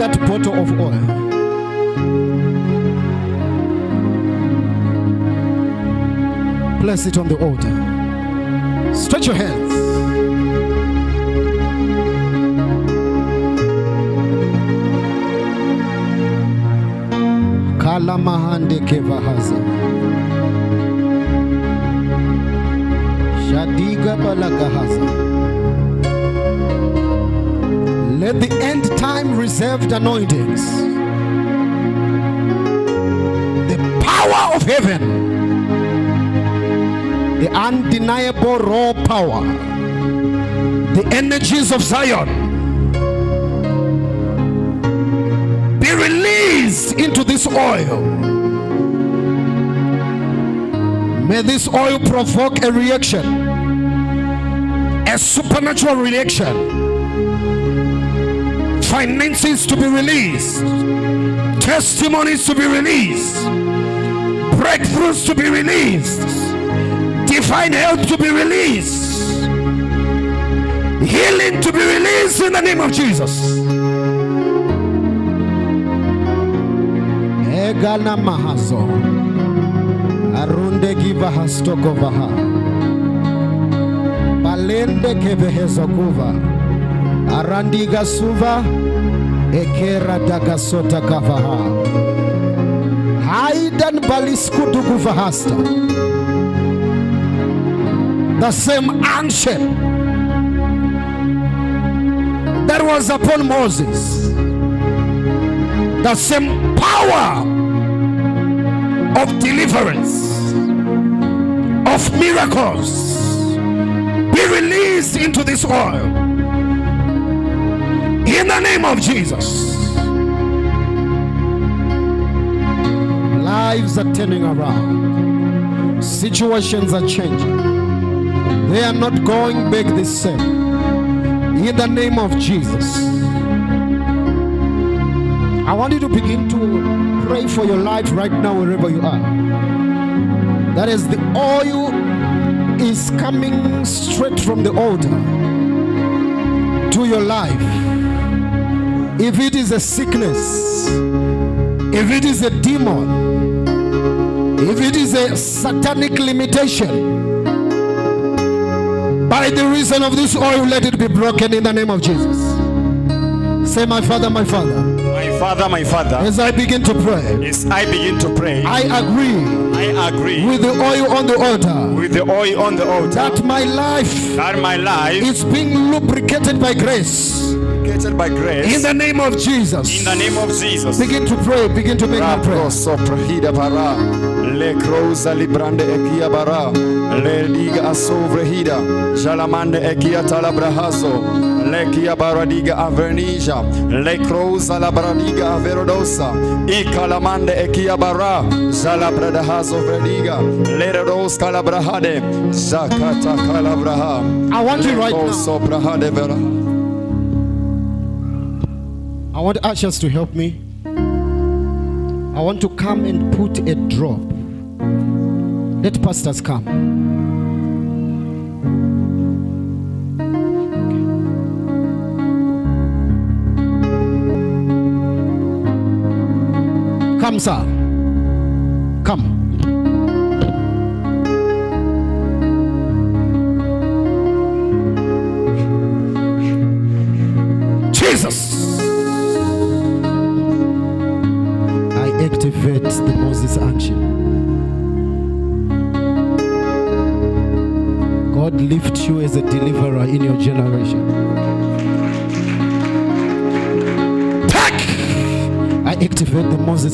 that bottle of oil. Place it on the altar. Stretch your hands. Kala mahande kevahaza. Shadiga balagahaza. Let the end time reserved anointings, the power of heaven, the undeniable raw power, the energies of Zion be released into this oil. May this oil provoke a reaction, a supernatural reaction finances to be released, testimonies to be released, breakthroughs to be released, divine health to be released, healing to be released in the name of Jesus. Egana mahazo. Arunde giva hastokovaha balende kevehezokuva arandiga suva ekera dagasota kavaha. Haidan baliskudu guvahasta the same unction that was upon Moses. The same power of deliverance of miracles be released into this oil in the name of Jesus. Lives are turning around, situations are changing, they are not going back the same. In the name of Jesus, I want you to begin to pray for your life right now, wherever you are. That is, the oil is coming straight from the altar to your life if it is a sickness, if it is a demon, if it is a satanic limitation, by the reason of this oil, let it be broken in the name of Jesus. Say, My Father, my Father, My Father, my Father, as I begin to pray, as I begin to pray, I agree I agree with the oil on the altar with the oil on the altar that my life that my life is being lubricated by grace. Created by grace. In the name of Jesus. in the name of Jesus. Begin to pray, begin to make my prayer. Raproso prahida bara. Le croza librande ekia bara. Le diga asovrehida jalamande ekia talabrahazo le kia baradiga avernija le croza la bradiga averodosa ikalamande ekia bara. Jalabradahazo vrediga le rodos kalabrahade zakata kalabraha I want you right now. I want ushers to help me. I want to come and put a drop. Let pastors come. Come, sir. Come.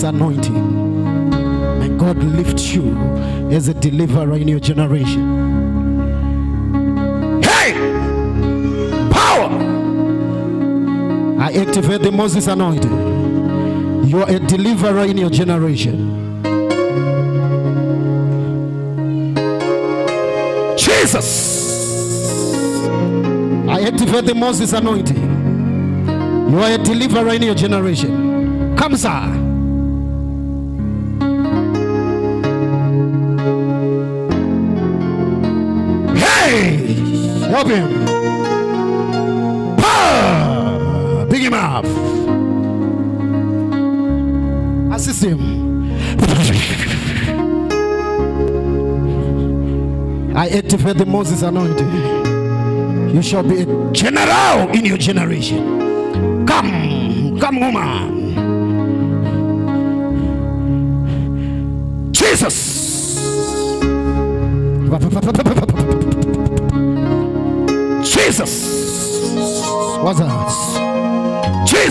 Anointing. May God lift you as a deliverer in your generation. Hey! Power! I activate the Moses anointing. You are a deliverer in your generation. Jesus. I activate the Moses anointing. You are a deliverer in your generation. Come, sir. Help him. Pick him up. Assist him. I activate the Moses anointing. You shall be a general in your generation. Come, come, woman.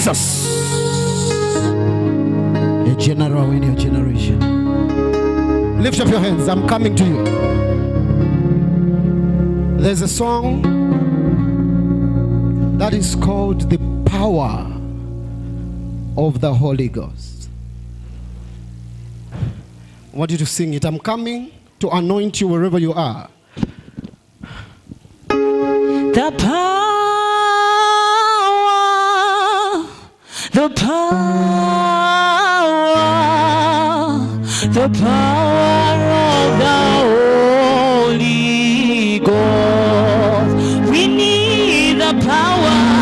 Jesus. A general in your generation. Lift up your hands. I'm coming to you. There's a song that is called The Power of the Holy Ghost. I want you to sing it. I'm coming to anoint you wherever you are. The power The power, the power of the Holy Ghost. We need the power.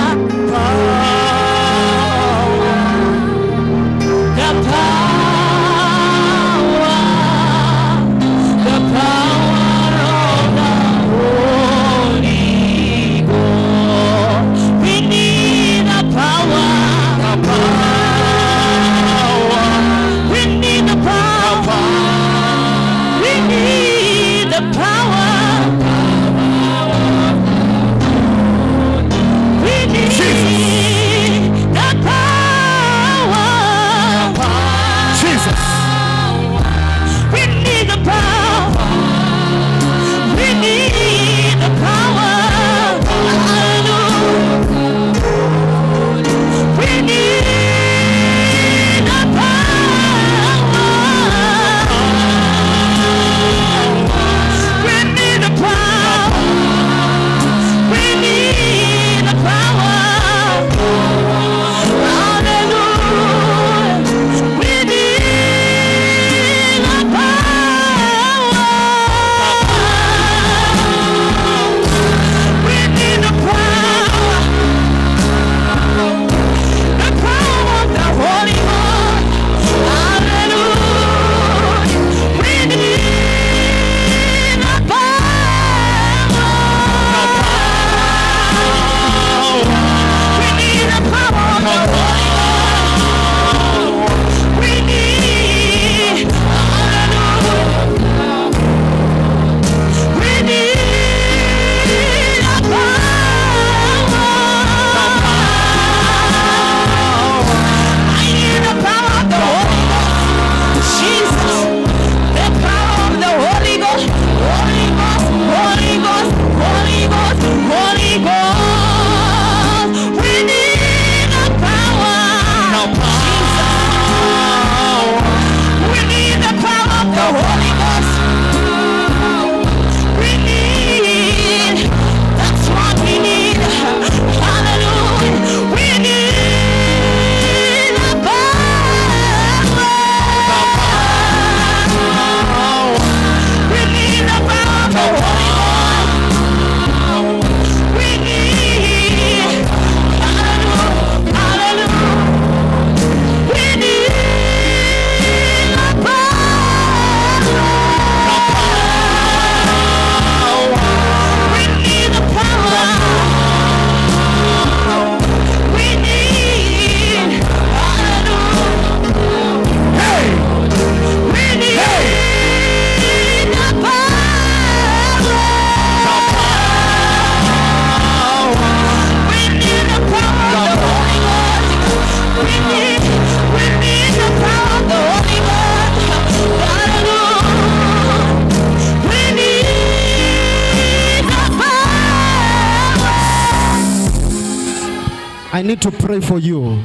pray for you.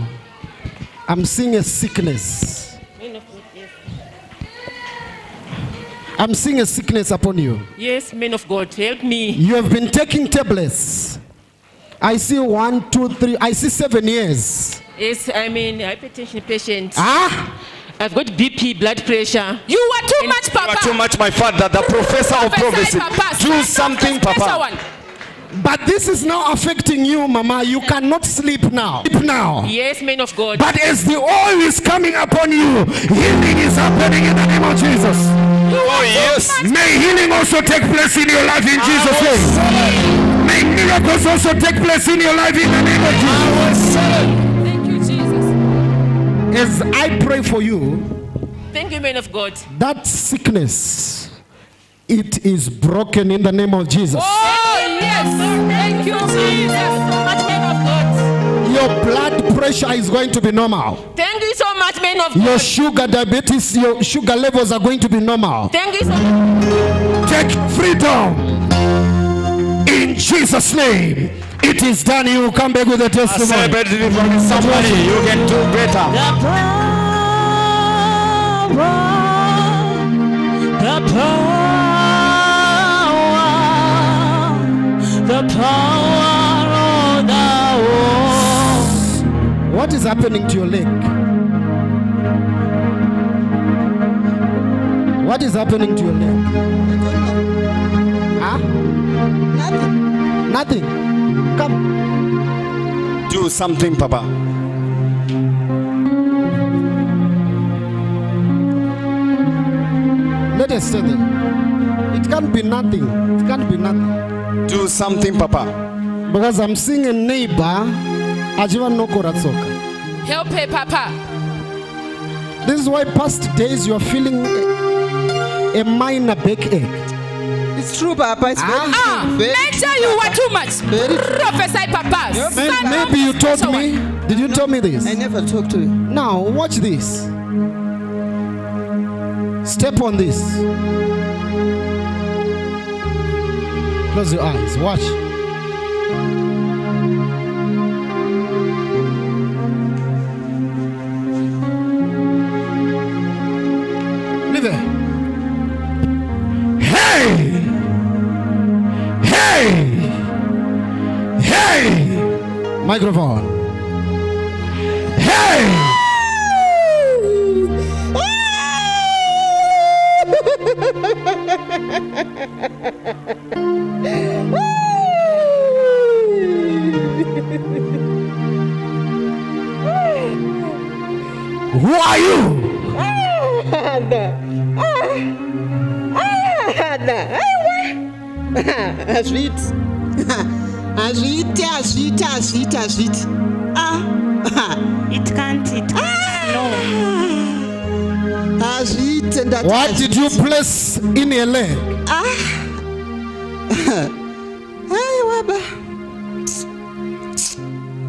I'm seeing a sickness. I'm seeing a sickness upon you. Yes, man of God, help me. You have been taking tablets. I see one, two, three. I see seven years. Yes, I'm an hypertension patient. Ah? I've got BP, blood pressure. You are too and much, Papa. You are too much, my father. The professor of prophecy. Do something, Papa. One. But this is not affecting you, Mama. You cannot sleep now. Sleep now. Yes, man of God. But as the oil is coming upon you, healing is happening in the name of Jesus. Oh, yes. May healing also take place in your life in I Jesus' name. May miracles also take place in your life in the name of Jesus. Thank you, Jesus. As I pray for you, thank you, man of God. That sickness it is broken in the name of Jesus. Oh, yes. Thank you, Jesus. Much man of God. Your blood pressure is going to be normal. Thank you so much, man of God. Your sugar diabetes, your sugar levels are going to be normal. Thank you so much. Take freedom in Jesus' name. It is done. You will come back with a I testimony. celebrate it from somebody. You can do better. The power, the power, the power of the world. What is happening to your leg? What is happening to your leg? Huh? Nothing. Nothing. Come. Do something, Papa. Let us say there. It can't be nothing. It can't be nothing. Do something, Papa. Because I'm seeing a neighbor. Ajiva nokora tsoka. Help her, Papa. This is why past days you are feeling a, a minor backache. It's true, Papa. It's very Ah, true. Very mentor you were too much. Very true. Prophesy, Papa. Yep. May- Maybe you told someone. me. Did you tell me this? I never talked to you. Now, watch this. Step on this. Close your eyes. Watch. Leave it. Hey! Hey! Hey! Microphone. Hey! Who are you? Azviti. Azviti, azviti, azviti, azviti. Ah. It can't, it can't. No. Azviti ndati What did you place in your leg? Aiwa ba.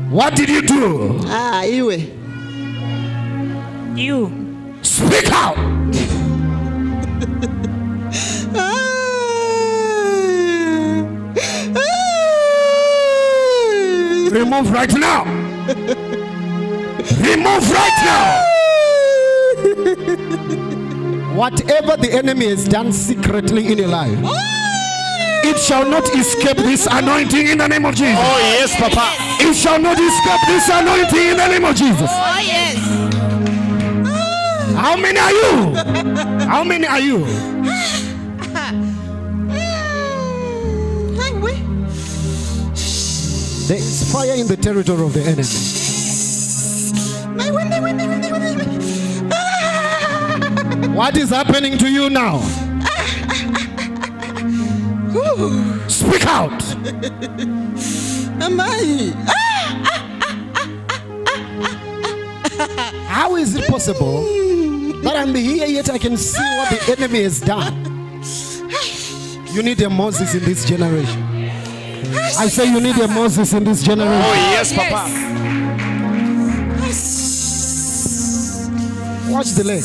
What did you do? Ah, iwe. You. Speak out. Ah. Remove right now. Remove right now. Ah. Whatever the enemy has done secretly in your life, ah. It shall not escape this anointing in the name of Jesus. Oh, yes, Papa. It shall not escape this anointing in the name of Jesus. Oh, yes. How many are you? How many are you? Aiwe. There is fire in the territory of the enemy. What is happening to you now? Speak out. Amai. How is it possible that I'm here yet I can see what the enemy has done? You need a Moses in this generation. I say you need a Moses in this generation. Oh, yes, Papa. Watch the leg.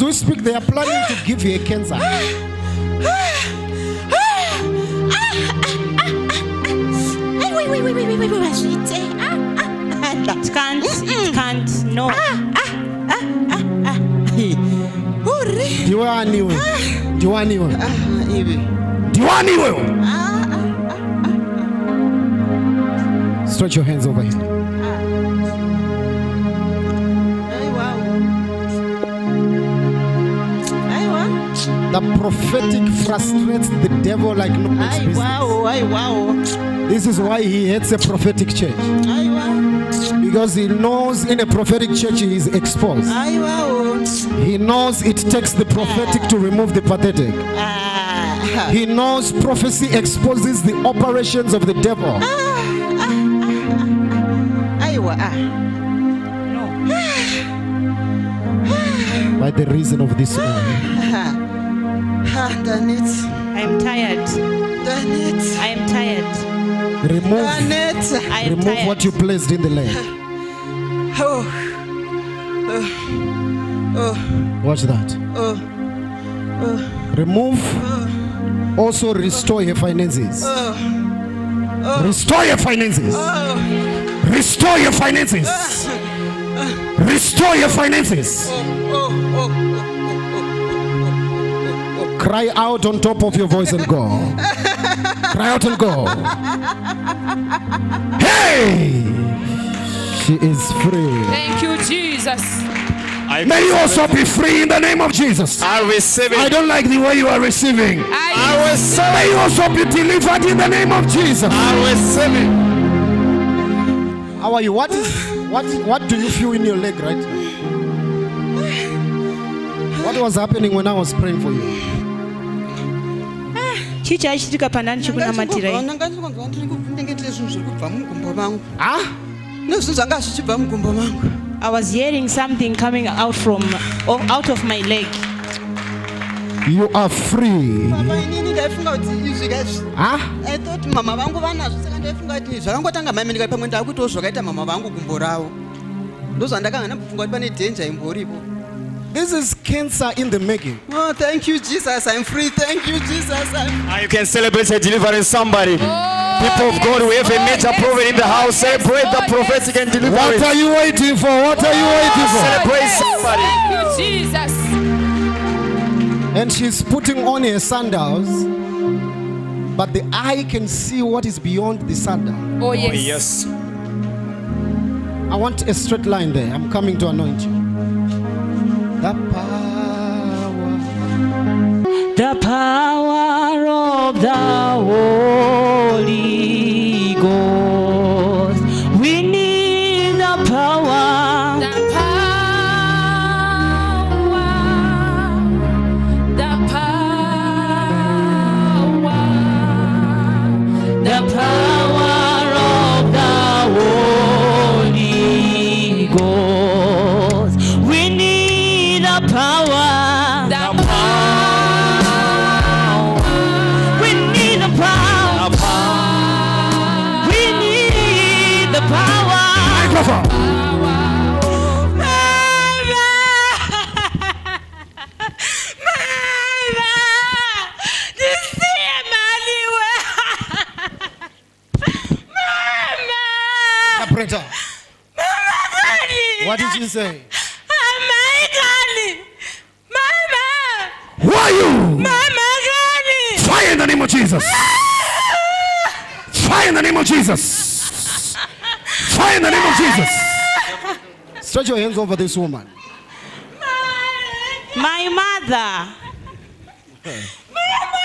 As we speak, they are planning to give you a cancer. Aiwe, aiwe, aiwe, aiwe, aiwe, azviti. Ah, ah, ah, da. It can't, it can't. No. Uri. Diwaniwe. Diwaniwe. Iwe. Diwaniwe. Ah, ah. Stretch your hands over here. The prophetic frustrates the devil like no man's business. Aiwa, aiwa. This is why he hates a prophetic church. Aiwa. Because he knows in a prophetic church he is exposed. aiwawo He knows it takes the prophetic to remove the pathetic. Ah, He knows prophecy exposes the operations of the devil. aiwa ah. no by the reason of this oil. Ah, ndanethi I'm tired. ndanethi I am tired. Remove, ndanethi I am remove tired. what you placed in the leg. oh oh Watch that. oh Oh. Remove. Oh. Also restore your finances. Oh. Oh. Restore your finances. Oh. Restore your finances. Restore your finances. Cry out on top of your voice and go. Cry out and go. Hey! She is free. Thank you, Jesus. I May you also be free in the name of Jesus. I receive it. I don't like the way you are receiving. I, I receive May you also be delivered in the name of Jesus. I receive it. How are you? What is what what do you feel in your leg right now? What was happening when I was praying for you? Chii chaichitika pandani chikunamatira ini nangachikonzwa ndiri kunyengetera zvinhu zviri kubva mugumbo mangu Ah? nezvinhu zvanga zvichibva mugumbo mangu i was hearing something coming out from out of my leg You are free. baba inini ndaifunga kuti izvi kaizvi Ah? i thought mama vangu vanazvo saka ndaifunga kuti zvakangotanga mai ndikati pamwe ndakuitawo zvakaita mama vangu gumbo ravo ndozvandakanga ndambofunga kuti pane dhenja imboripo This is cancer in the making. oh thank you jesus i'm free thank you jesus I'm... Now you can celebrate a deliverance somebody. Oh, People of God, we have a oh, major prophet in the oh, house. Celebrate the prophetic and deliver. What are you waiting for? What are you waiting for? Celebrate somebody. Thank you, Jesus. And she's putting on her sandals, but the eye can see what is beyond the sandal. Oh, Oh, yes. yes. I want a straight line there. I'm coming to anoint you. The power. the power of the holy Operator. What did you say? Who are you? Fire in the name of Jesus. Fire in the name of Jesus. Fire in the name of Jesus. Stretch your hands over this woman. My mother. Mama.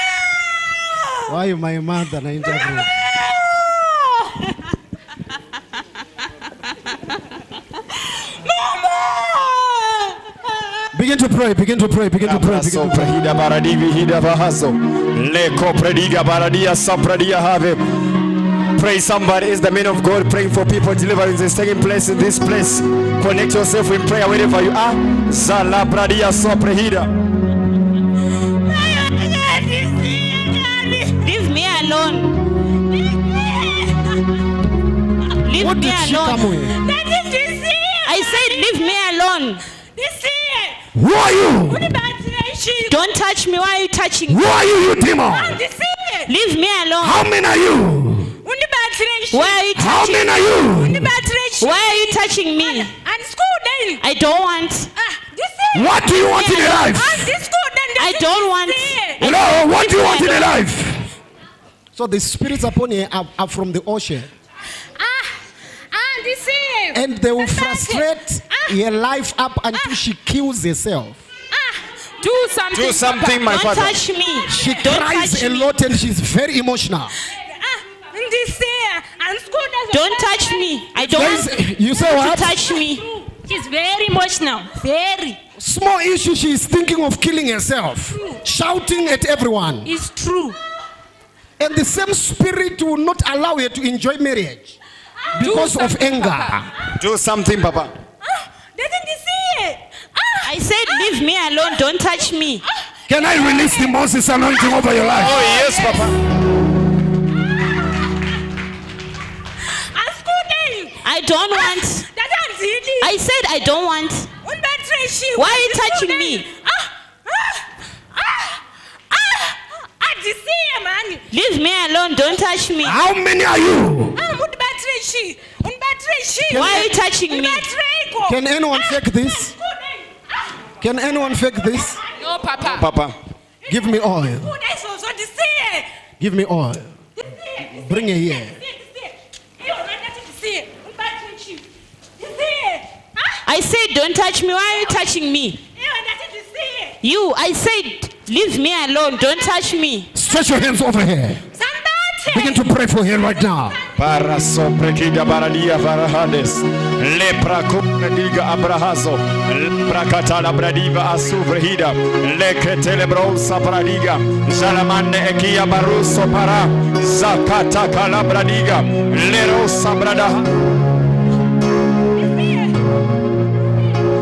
Why you my mother na interpret? Begin to pray, begin to pray, begin to pray, begin to pray. Hida baradivi hida bahaso. Leko prediga baradia sapradia have. Pray somebody is the man of God praying for people. Deliverance is taking place in this place. Connect yourself in prayer wherever you are. Zala bradia soprehida. Leave me alone. Leave What me did she come with? I said, leave me alone. Who are you? Don't touch me. Why are you touching me? Who are you, you demon? Leave me alone. How many are you? Why are you How many are you? Why are you touching me? I don't want. What do you want in your life? I don't want. Hello, what do you want in your life? So the spirits upon you are, are from the ocean. And they will frustrate her life up until she kills herself. Do something. Do something, my Don't father. touch me. She Don't cries a me. lot and she's very emotional. Don't touch me. I don't is- you say to what? touch me. She's very emotional. Very. Small issue, she is thinking of killing herself, shouting at everyone. It's true. And the same spirit will not allow her to enjoy marriage because of anger. Papa. Do something, Papa. Said, leave me alone. Don't touch me. Can I release the Moses anointing over your life? Oh, yes, Papa. I'm scolding. I don't want. That's really. I said I don't want. Unbattery Why are you touching me? Ah, ah, ah, see it, man. Leave me alone. Don't touch me. How many are you? Unbattery she. Unbattery she. Why are you touching me? Unbattery. Can anyone fake this? Can anyone fake this? No, Papa. Papa. Give me oil. Good, I saw so to see it. Give me oil. Bring it here. I said, don't touch me. Why are you touching me? You, I said, leave me alone. Don't touch me. Stretch your hands over here. Begin to pray for him right now. Para soprekida baralia varahades. Lepra diga abrahazo. Lepra katala bradiva asuvrehida. Leketele brosa bradiga. Jalamande ekia baruso para. Zakata kalabradiga. Lerosa brada.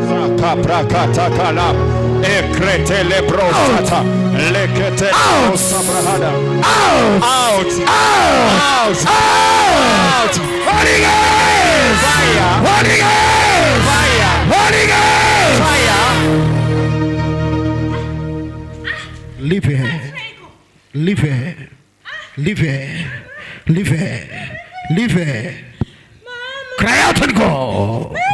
Zakaprakata kala. Ekretele brosata. Leketele brosa brahada. Out! Out! Out! Holy Ghost! Fire! Holy Ghost! Fire! Holy Ghost! Fire! Leave her. Leave her. Leave her. Leave her. Leave her. Cry out and go. Out.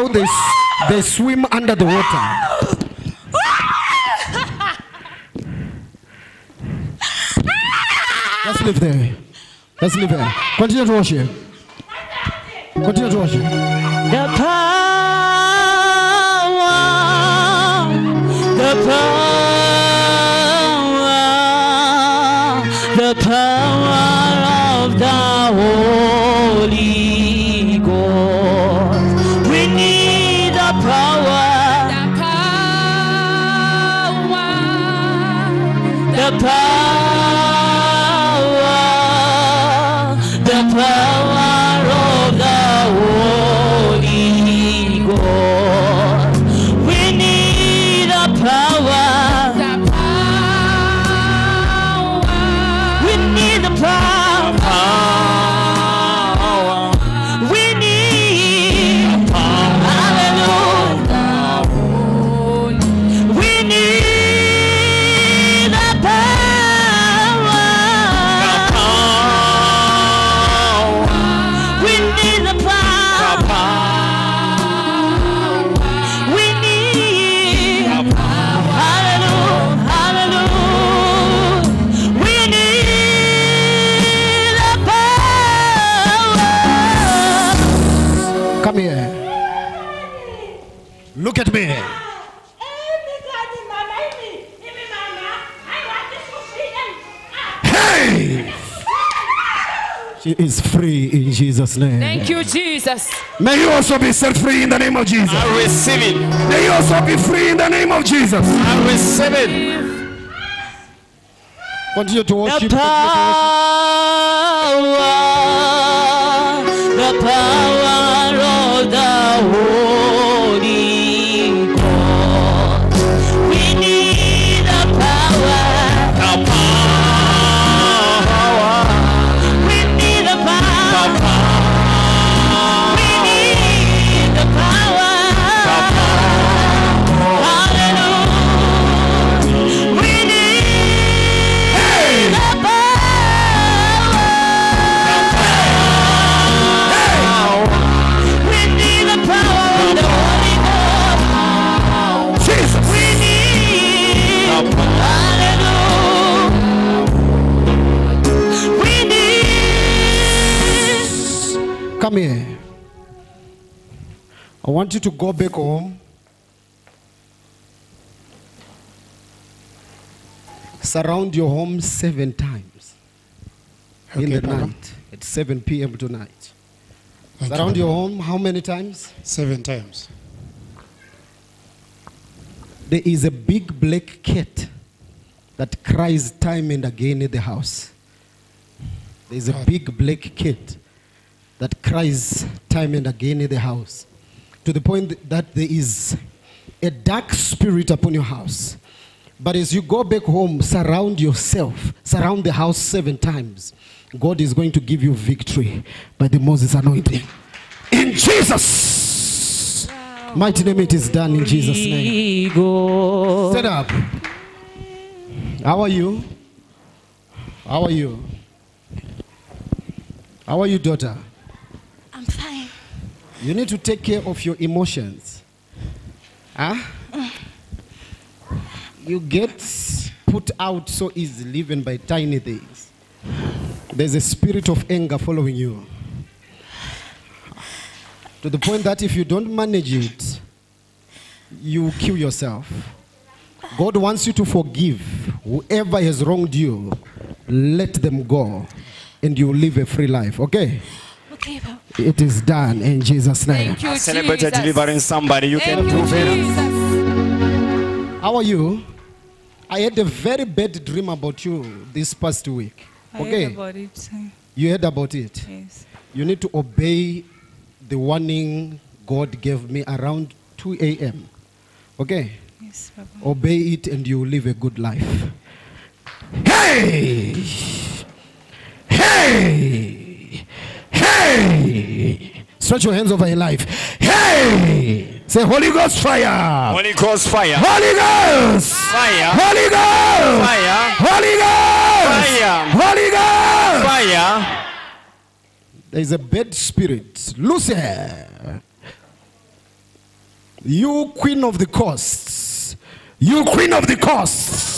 How they, they swim under the water. Let's live there. Let's live there. Continue to worship. Continue to worship. The power, the power, Come here. Look at me. Hey! She is free in Jesus' name. Thank you, Jesus. May you also be set free in the name of Jesus. I receive it. May you also be free in the name of Jesus. I receive it. Continue to worship. The power, the power I want you to go back home. Surround your home seven times in the Papa. night at 7 p.m. tonight. Thank Surround Papa. your home how many times? Seven times. There is a big black cat that cries time and again in the house. There is a big black cat that cries time and again in the house. To the point that there is a dark spirit upon your house. But as you go back home, surround yourself, surround the house seven times. God is going to give you victory by the Moses anointing. In Jesus' mighty name, it is done in Jesus' name. Stand up. How are you? How are you? How are you, daughter? You need to take care of your emotions. Huh? You get put out so easily, even by tiny things. There's a spirit of anger following you. To the point that if you don't manage it, you kill yourself. God wants you to forgive whoever has wronged you. Let them go, and you live a free life. Okay? Okay, Papa. It is done in Jesus' name. Thank you, Celebrate Jesus. delivering somebody. You can you, prove it. How are you? I had a very bad dream about you this past week. I Okay, heard about it. you heard about it. Yes. You need to obey the warning God gave me around 2 a.m. Okay, Yes, Papa. obey it and you will live a good life. Hey! Hey! Hey! Stretch your hands over your life. Hey! Say Holy Ghost fire! Holy Ghost fire. Holy Ghost! Fire. Holy Ghost! Fire. Holy Ghost! Fire. Holy Ghost! Fire. There is a bad spirit. Lucy. You queen of the coasts. You queen of the coasts.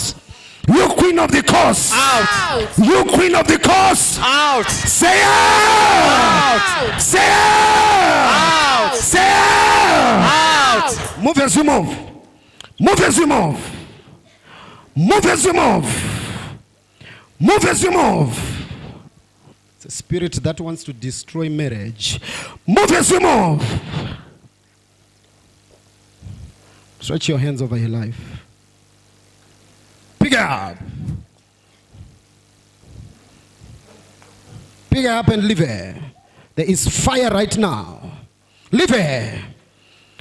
You queen of the coasts. Out. You queen of the coasts. Out. Say out. Say out. Out. Say out. Out. Move as you move. Move as you move. Move as you move. Move as you move. It's a spirit that wants to destroy marriage. Move as you move. Stretch your hands over your life. Pick up. Pick up and leave it. There is fire right now. Leave it.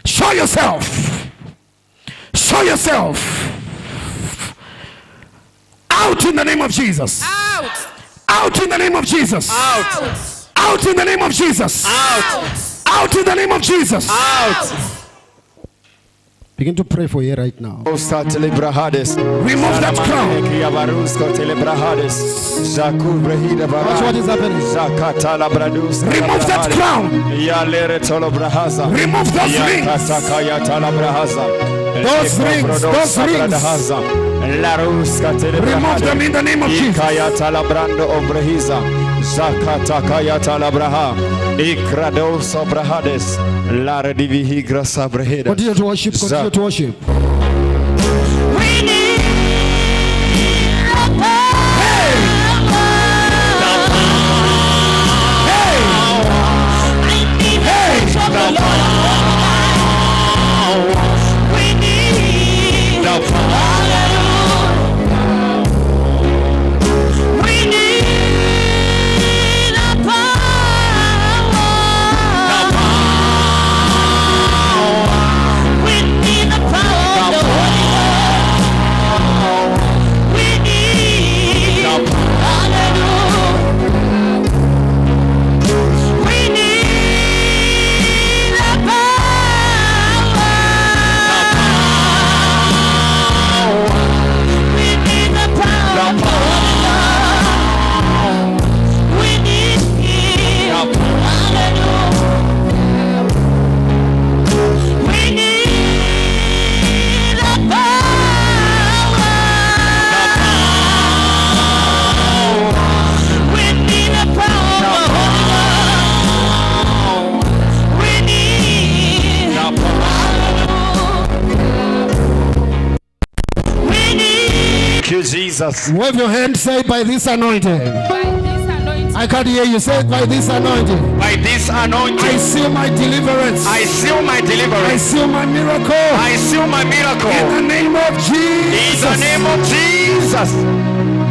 Show yourself. Show yourself. Out in the name of Jesus. Out! Out in the name of Jesus. Out. Out in the name of Jesus. Out. Out in the name of Jesus. Out. Begin to pray for you right now. Remove that crown. Watch what is happening. Remove that crown. Remove those rings. Yakatakaya tala brahaza. Those rings, those rings. Remove them in the name of Jesus. Ikaya talabrando obrahiza. Zakatakaya talabraha. Ikrados obrahades. Lara divihigra sabraheda. Continue to worship. Continue to worship. Jesus. Wave your hand, say, by this anointing. By this anointing, I can't hear you. Say, by this anointing. By this anointing. I anointing, seal my deliverance. I seal my deliverance. I deliverance. seal my miracle. I seal my miracle. In miracle. the name of Jesus. In the name of Jesus.